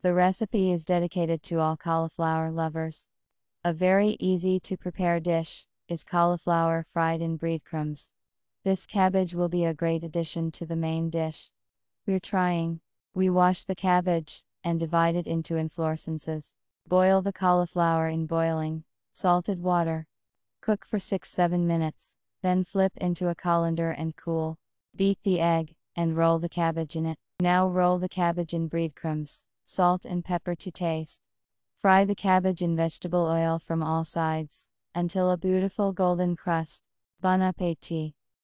The recipe is dedicated to all cauliflower lovers. A very easy to prepare dish is cauliflower fried in breadcrumbs. This cabbage will be a great addition to the main dish. We're trying. We wash the cabbage and divide it into inflorescences. Boil the cauliflower in boiling, salted water. Cook for 6 7 minutes, then flip into a colander and cool. Beat the egg and roll the cabbage in it. Now roll the cabbage in breadcrumbs, salt and pepper to taste. Fry the cabbage in vegetable oil from all sides until a beautiful golden crust. Bon appetit!